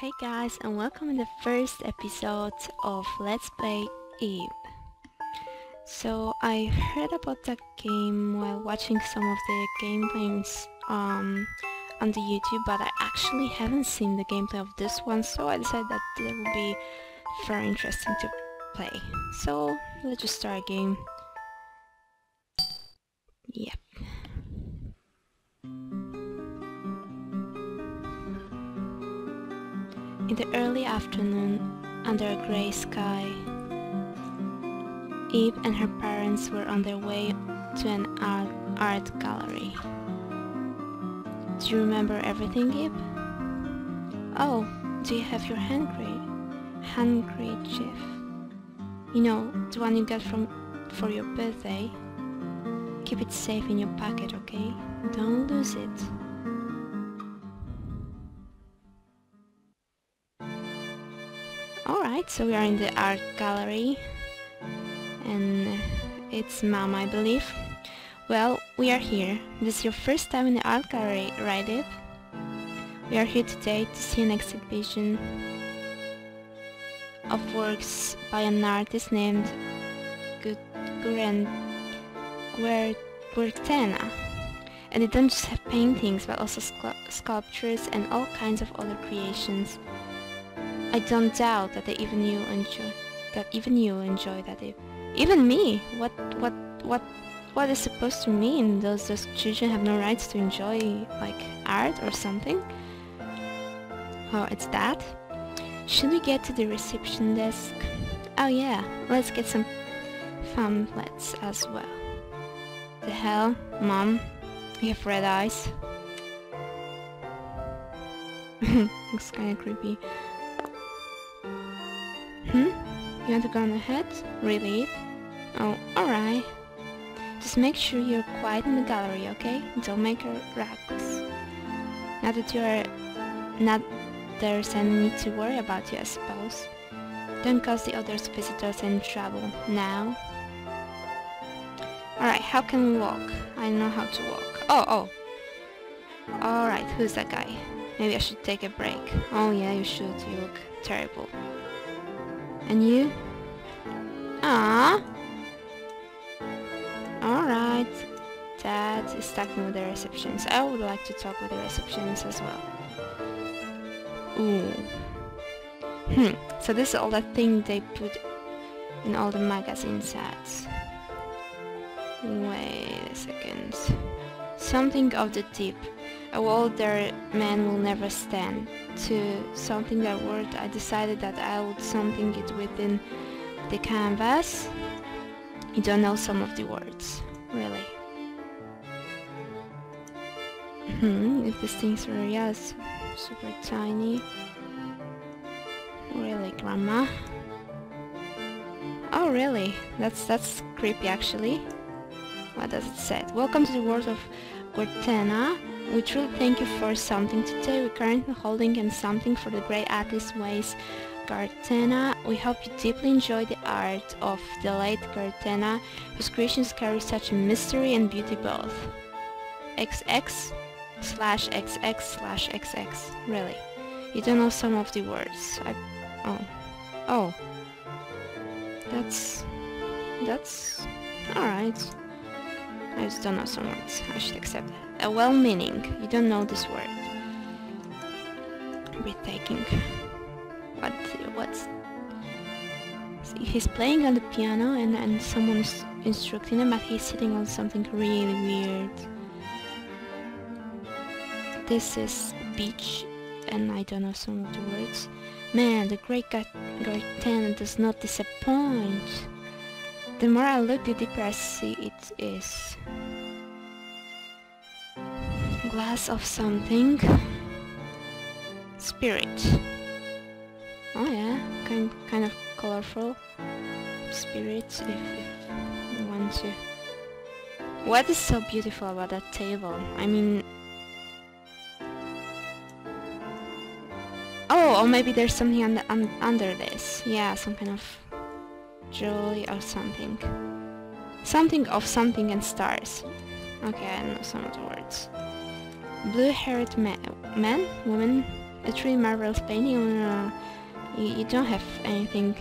Hey guys and welcome to the first episode of Let's Play Ib. So I heard about that game while watching some of the gameplays um, on the YouTube but I actually haven't seen the gameplay of this one so I decided that it would be very interesting to play. So let's just start a game. Yep. In the early afternoon, under a grey sky, Ib and her parents were on their way to an art, art gallery. Do you remember everything, Ib? Oh, do you have your handkerchief? You know, the one you got from for your birthday? Keep it safe in your pocket, okay? Don't lose it. Alright, so we are in the art gallery and it's mom I believe. Well, we are here. This is your first time in the art gallery, right Ib? We are here today to see an exhibition of works by an artist named Guren Guertena. And they don't just have paintings but also sculptures and all kinds of other creations. I don't doubt that even you enjoy that even you enjoy that even me what what what what is supposed to mean? Those those children have no rights to enjoy like art or something? Oh it's that? Should we get to the reception desk? Oh yeah let's get some pamphlets as well. The hell mom? You have red eyes? Looks kinda creepy Hmm? You want to go on ahead? Really? Oh, alright. Just make sure you're quiet in the gallery, okay? Don't make a ruckus. Now that you're not there's any need to worry about you, I suppose. Don't cause the other visitors any trouble. Now? Alright, how can we walk? I know how to walk. Oh, oh. Alright, who's that guy? Maybe I should take a break. Oh yeah, you should. You look terrible. And you? Ah. Alright. Dad is talking with the receptions. I would like to talk with the receptions as well. Ooh. Hmm. So this is all that thing they put in all the magazine ads. Wait a second. Something of the tip. A wall there man will never stand. To something that worked, I decided that I would something it within the canvas. You don't know some of the words. Really. Hmm, if these things were yes, super tiny. Really, grandma? Oh really? That's that's creepy actually. What does it say? Welcome to the world of Guertena. We truly thank you for something today. We're currently holding and something for the great artist Weiss Guertena. We hope you deeply enjoy the art of the late Guertena, whose creations carry such a mystery and beauty both. XX slash XX slash XX. Really. You don't know some of the words. I... Oh. Oh. That's... That's... Alright. I just don't know some words. I should accept a well-meaning. You don't know this word. Breathtaking. What? What's? See, he's playing on the piano and and someone's instructing him, but he's sitting on something really weird. This is beach, and I don't know some of the words. Man, the great Guertena does not disappoint. The more I look, the deeper I see it is glass of something. Spirit. Oh yeah, kind kind of colorful. Spirit, if, if you want to. What is so beautiful about that table? I mean... Oh, or maybe there's something under, under this. Yeah, some kind of jewelry or something. Something of something and stars. Okay, I know some of the words blue-haired man, man, woman, a tree marvelous painting. Uh, you, you don't have anything.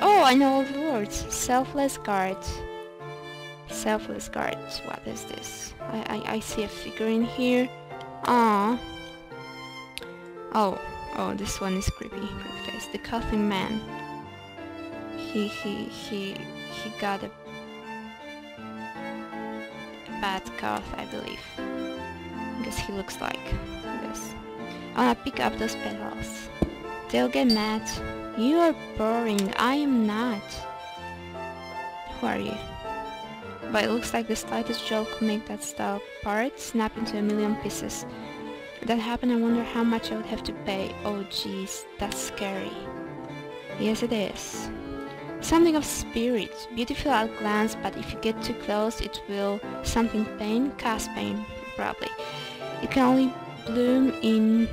Oh, I know all the words. Selfless guard. Selfless guard. What is this? I, I, I see a figure in here. Ah. Oh, oh, this one is creepy. Creepy face. The coughing man. He, he, he, he got a, bad cough, I believe. Because he looks like this. I pick up those petals. They'll get mad. You are boring. I am not. Who are you? But it looks like the slightest jolt could make that style part snap into a million pieces. If that happened, I wonder how much I would have to pay. Oh jeez, that's scary. Yes it is. Something of spirit, beautiful at glance, but if you get too close it will something pain, cast pain, probably. It can only bloom in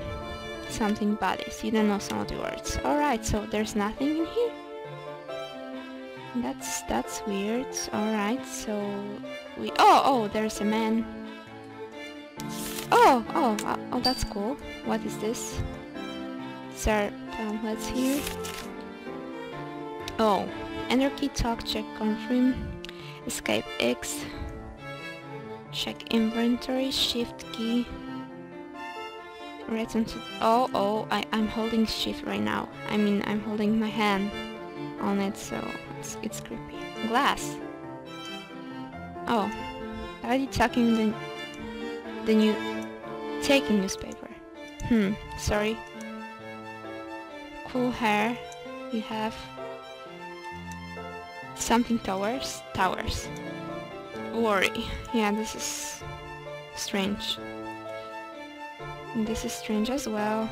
something bodies. You don't know some of the words. Alright, so there's nothing in here? That's that's weird. Alright, so we oh oh there's a man. Oh oh uh, oh that's cool. What is this? Sir pamphlets here. Oh. Key talk check confirm. Escape X. Check inventory, shift key. Return to oh oh I, I'm holding shift right now. I mean I'm holding my hand on it so it's, it's creepy. Glass. Oh. Are you talking the the new taking newspaper? Hmm, sorry. Cool hair. You have something towers? Towers. Worry. Yeah, this is strange. This is strange as well.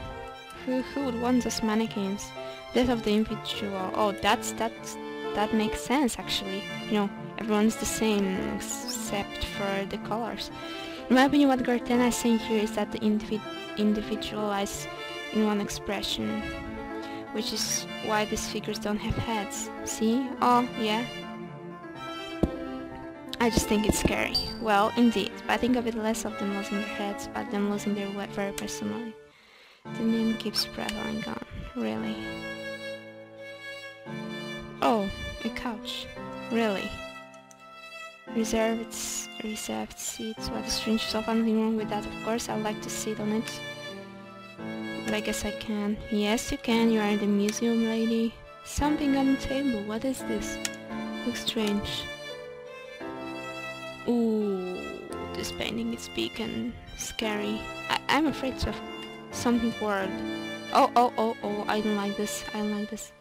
Who, who would want those mannequins? Death of the individual. Oh, that's, that's, that makes sense actually. You know, everyone's the same except for the colors. In my opinion, what Guertena is saying here is that the individ individual lies in one expression, which is why these figures don't have heads. See? Oh, yeah. I just think it's scary. Well, indeed, but I think of it less of them losing their heads, but them losing their very personality. The name keeps prattling on. Really? Oh, a couch. Really? Reserved, reserved seats. What a strange stuff. Nothing wrong with that, of course. I'd like to sit on it. But I guess I can. Yes, you can. You are the museum lady. Something on the table. What is this? Looks strange. Ooh, this painting is big and scary. I I'm afraid of something weird. Oh, oh, oh, oh, I don't like this. I don't like this.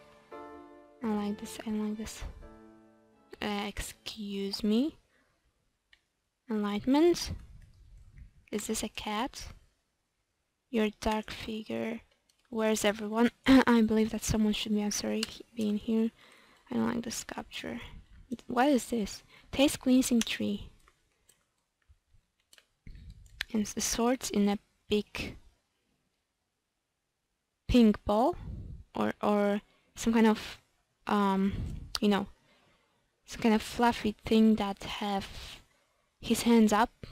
I don't like this. I don't like this. Uh, excuse me. Enlightenment? Is this a cat? Your dark figure. Where's everyone? I believe that someone should be. I'm sorry being here. I don't like the sculpture. What is this? Taste cleansing tree. And the swords in a big pink ball or or some kind of um you know some kind of fluffy thing that have his hands up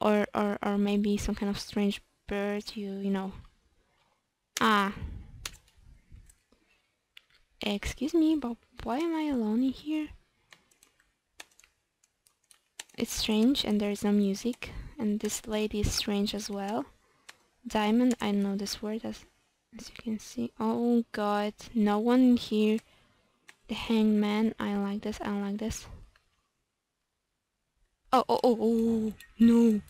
or or or maybe some kind of strange bird you you know. Ah. Excuse me but why am I alone in here? It's strange and there's no music and this lady is strange as well. Diamond I know this word as as you can see. Oh god no one here. The hangman I like this I like this oh oh oh oh no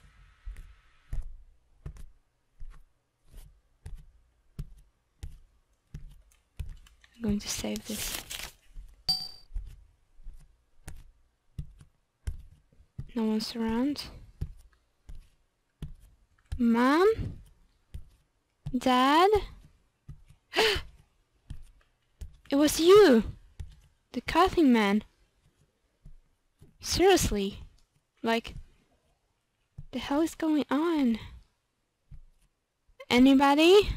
I'm going to save this no one's around mom Dad? it was you! The coughing man. Seriously. Like, the hell is going on? Anybody?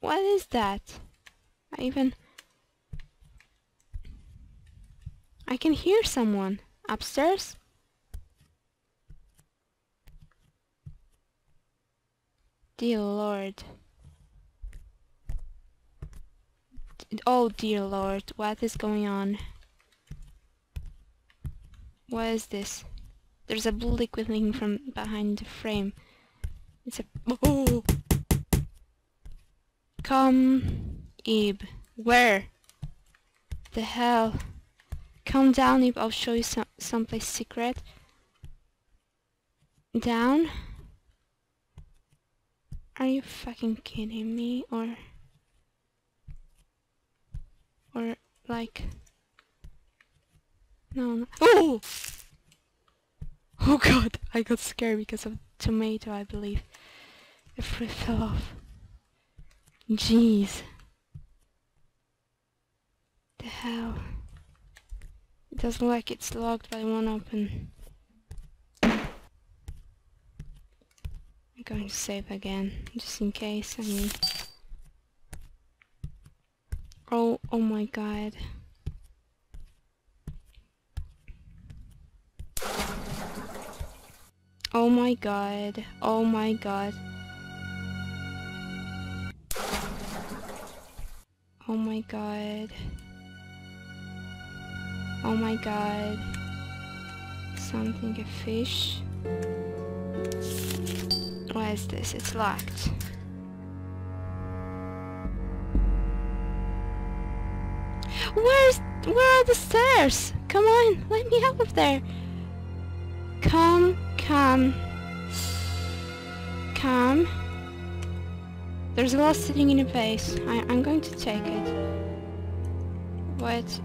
What is that? I even... I can hear someone. Upstairs? Dear lord. Oh dear lord, what is going on? What is this? There's a blue liquid leaking from behind the frame. It's a... Oh! Come, Ib. Where? The hell? Come down, Ib. I'll show you some someplace secret. Down? Are you fucking kidding me? Or... Or, like... No, no. Oh! Oh god, I got scared because of tomato, I believe. Fruit fell off. Jeez. The hell. It doesn't like it's locked, I won't open. I'm going to save again, just in case, I mean... Oh, oh my god. Oh my god. Oh my god. Oh my god. Oh my god. Something, a fish. What is this? It's locked. Where's... Where are the stairs? Come on, let me out of there. Come, come. Come. There's a lot sitting in a vase. I, I'm going to take it. What?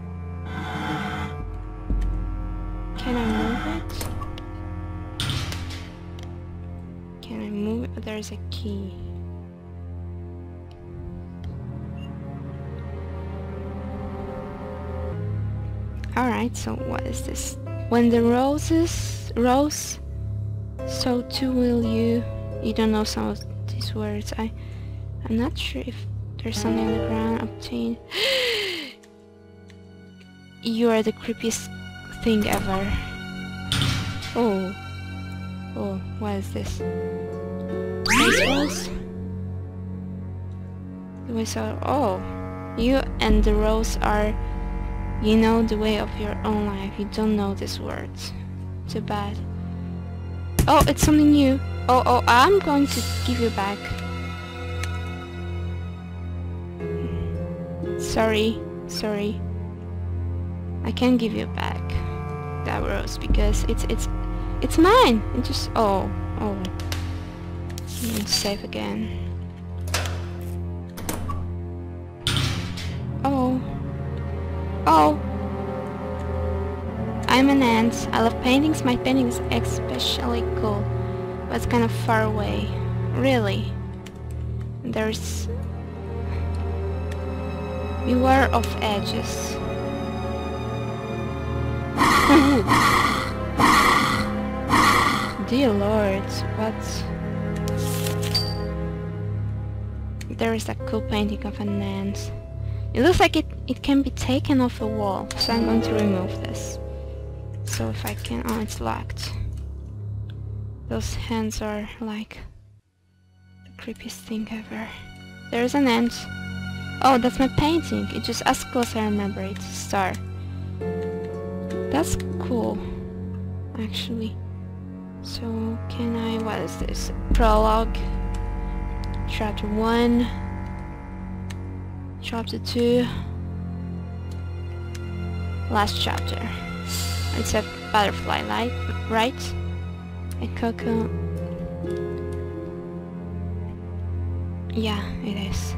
Can I move it? Can I move it? There's a key. Alright, so what is this? When the roses rose, so too will you. You don't know some of these words. I, I'm not sure if there's something on the ground. Obtain. you are the creepiest thing ever. Oh. Oh, what is this? These rose? The. Oh. You and the rose are you know the way of your own life. You don't know these words. Too bad. Oh, it's something new. Oh, oh, I'm going to give you back. Sorry, sorry. I can't give you back that rose because it's it's it's mine. It just oh oh. Save again. Oh. Oh! I'm an ant. I love paintings. My painting is especially cool. But it's kind of far away. Really. There's... Beware of edges. Dear lord, what? There is a cool painting of an ant. It looks like it, it can be taken off a wall, so I'm going to remove this. So if I can... oh, it's locked. Those hands are like the creepiest thing ever. There's an end. Oh, that's my painting. It just as close I remember it. star. That's cool, actually. So, can I... what is this? Prologue. Chapter 1. Chapter 2. Last chapter. It's a butterfly light, right? A cocoa. Yeah, it is.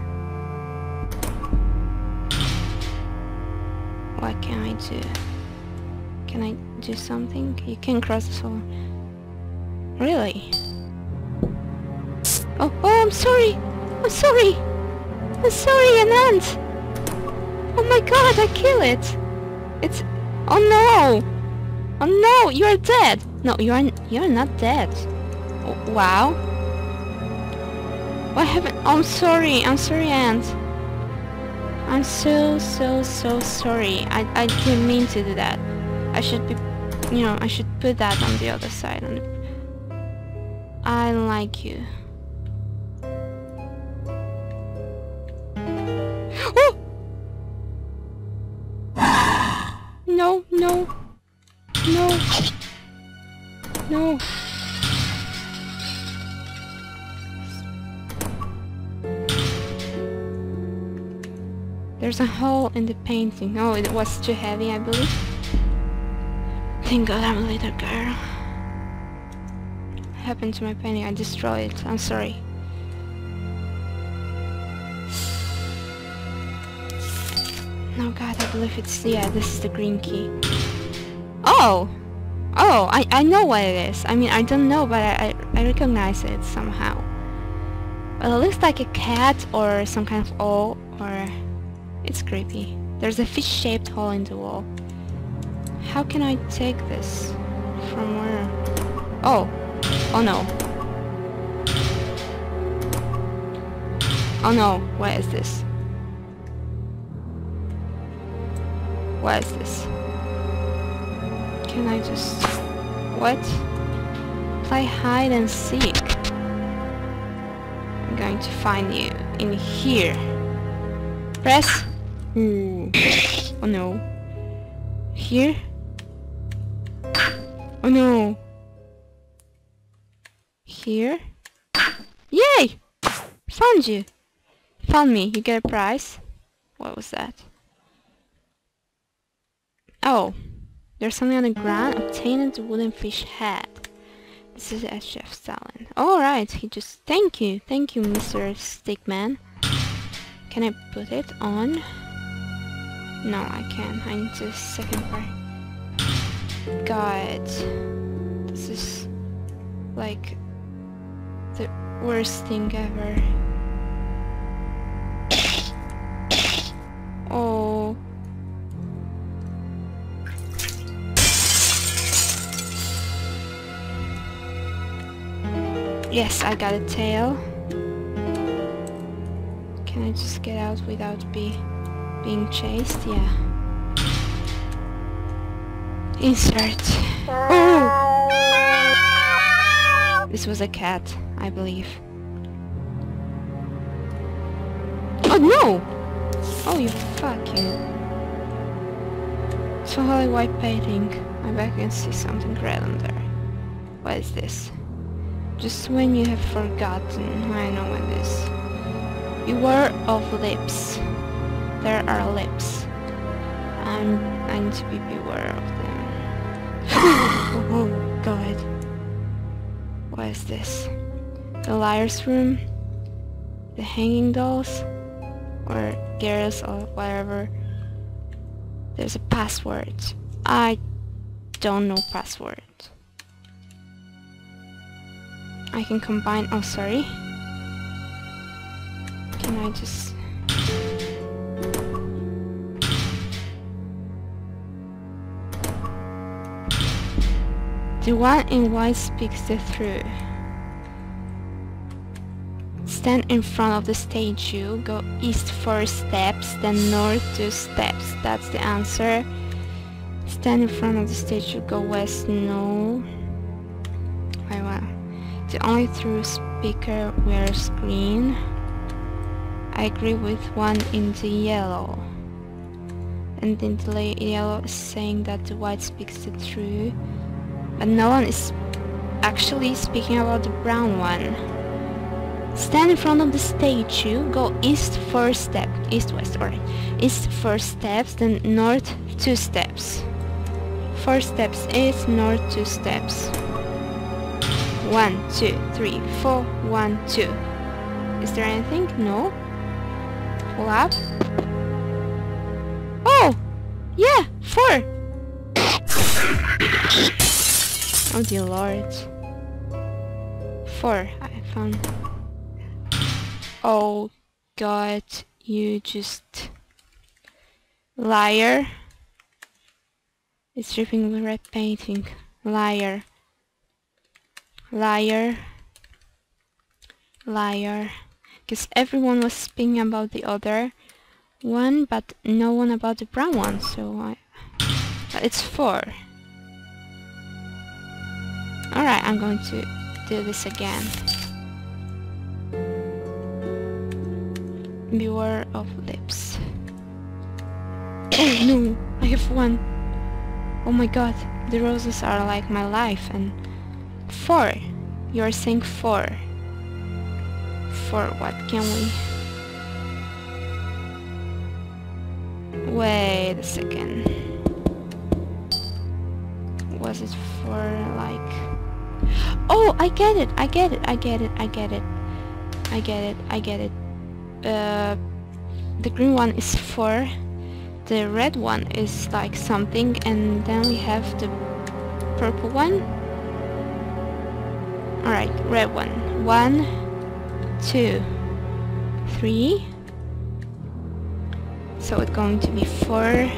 What can I do? Can I do something? You can cross the floor. Really? Oh, oh, I'm sorry! I'm sorry! I'm sorry, an ant! Oh my god, I kill it! It's... Oh no! Oh no, you are dead! No, you are you are not dead. Wow. What happened? Oh, I'm sorry. I'm sorry, Aunt. I'm so so so sorry. I I didn't mean to do that. I should be, you know, I should put that on the other side. And I like you. Oh! No, no no, no. There's a hole in the painting. Oh, it was too heavy, I believe. Thank God I'm a little girl. What happened to my painting? I destroyed it. I'm sorry. Oh god, I believe it's... Yeah, this is the green key. Oh! Oh, I, I know what it is. I mean, I don't know, but I, I, I recognize it somehow. Well, it looks like a cat or some kind of owl or... It's creepy. There's a fish-shaped hole in the wall. How can I take this? From where? Oh! Oh no. Oh no, what is this? What is this? Can I just... What? Play hide and seek. I'm going to find you in here. Press. Ooh. Oh no. Here? Oh no. Here? Yay! Found you! Found me. You get a prize. What was that? Oh, there's something on the ground. Obtained wooden fish head. This is at Chef Stalin. Alright, he just... Thank you. Thank you, Mr. Stickman. Can I put it on? No, I can't. I need the second part. God. This is... Like... The worst thing ever. Oh... Yes, I got a tail. Can I just get out without be being chased? Yeah. Insert. Oh! This was a cat, I believe. Oh no! Oh you fucking... So holy white painting. I bet I can see something red on there. What is this? Just when you have forgotten, I know it is. Beware of lips. There are lips. I'm going to be beware of them. oh god. What is this? The liar's room? The hanging dolls? Or girls or whatever. There's a password. I don't know password. I can combine... Oh, sorry. Can I just... The one in white speaks the truth. Stand in front of the statue, go east four steps, then north two steps. That's the answer. Stand in front of the statue, go west, no. The only true speaker wears green. I agree with one in the yellow. And in the yellow is saying that the white speaks the truth. But no one is actually speaking about the brown one. Stand in front of the statue, go east four steps, east-west, or east four steps, then north two steps. Four steps east, north two steps. One, two, three, four, one, two. Is there anything? No? Pull up. Oh! Yeah! Four! Oh dear lord. Four, I found. Oh god, you just... Liar. It's dripping with red painting. Liar. Liar. Liar. Because everyone was speaking about the other one, but no one about the brown one, so I... It's four. Alright, I'm going to do this again. Beware of lips. oh no, I have one. Oh my god, the roses are like my life and... Four! You're saying four. For what can we... Wait a second. Was it for like... Oh, I get it, I get it, I get it, I get it. I get it, I get it. Uh, the green one is for the red one is like something and then we have the purple one alright red one one two three so it's going to be four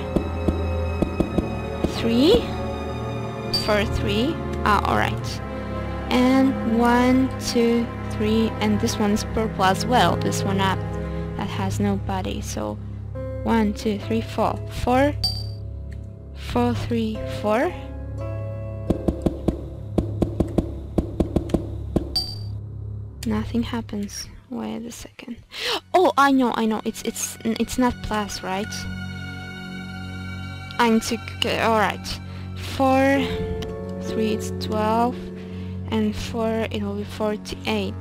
three four three ah alright and one two three and this one is purple as well this one up that has no body so one, two, three, four. Four. Four, three, four. Nothing happens. Wait a second. Oh, I know, I know. It's it's it's not plus, right? I need to. Okay, all right. Four, three, it's twelve, and four, it will be forty-eight.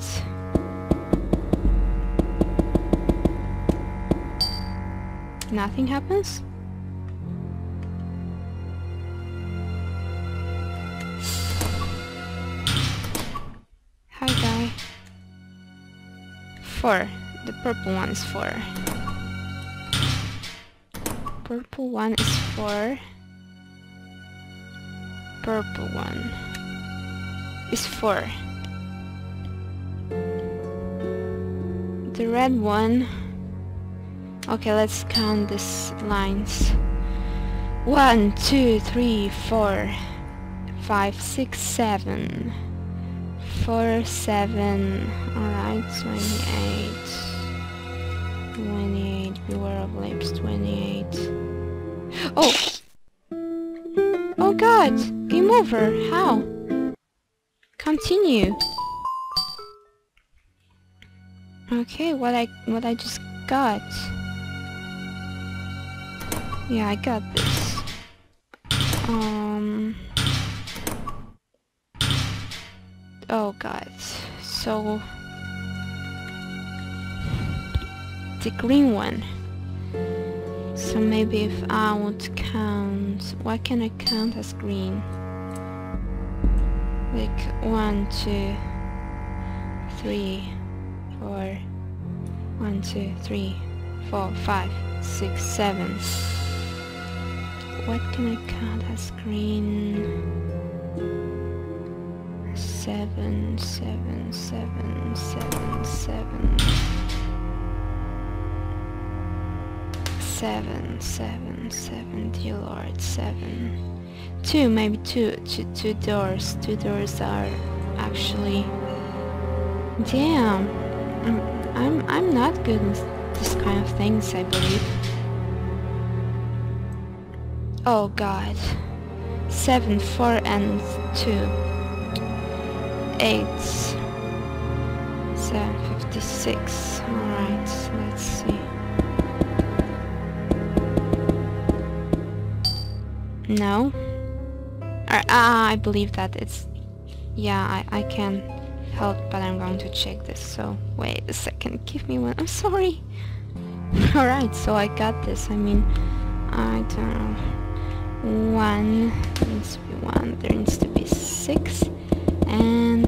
nothing happens? Four. The purple one is four. Purple one is four. Purple one is four. The red one Okay, let's count these lines. One, two, three, four, five, six, seven. Four, seven. Alright, 28. 28. Beware of lips, 28. Oh! Oh god! Game over! How? Continue. Okay, what I what I just got. Yeah, I got this. Um... Oh god. So... The green one. So maybe if I would count... What can I count as green? Like one, two, three, four, one, two, three, four, five, six, seven what can I count as green? Seven, seven, seven, seven, seven. Seven, seven, seven, dear lord, seven. Two, maybe two, two, two doors. Two doors are actually... Damn! I'm, I'm, I'm not good in this kind of things, I believe. Oh god. 7, 4 and 2. 8. 7, 56. Alright, let's see. No. Uh, I believe that it's... Yeah, I, I can help, but I'm going to check this, so wait a second, give me one. I'm sorry. Alright, so I got this. I mean, I don't know one needs to be one there needs to be six and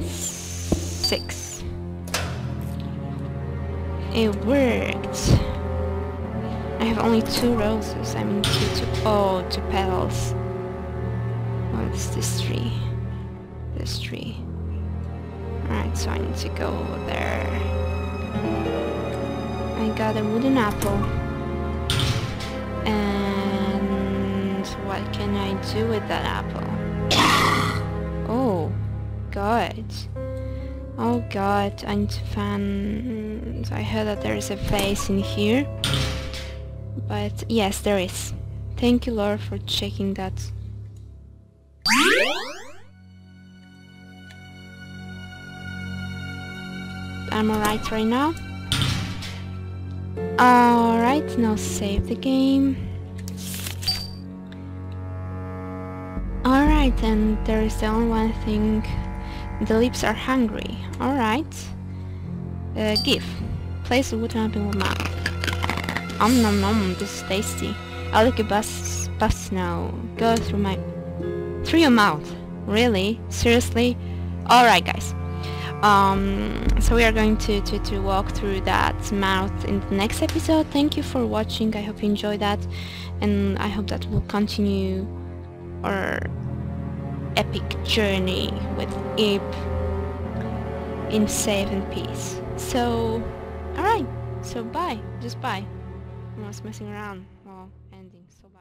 it worked. I have only two roses. I mean two, two oh two petals. What's this tree. This tree. Alright so I need to go over there. I got a wooden apple. And what can I do with that apple? oh, God. Oh God, I need to find... Mm, I heard that there is a face in here. But yes, there is. Thank you, Lord, for checking that. I'm alright right now. Alright, now save the game. Alright, and there is the only one thing. The lips are hungry. Alright. Uh, give. Place the water up in your mouth. Om nom nom, this is tasty. I'll lick your bus, bus now. Go through my... Through your mouth. Really? Seriously? Alright guys. Um, so we are going to, to, to walk through that mouth in the next episode. Thank you for watching. I hope you enjoyed that. And I hope that will continue our epic journey with Ib in safe and peace. So, alright. So bye. Just bye. I was messing around while ending. So bye.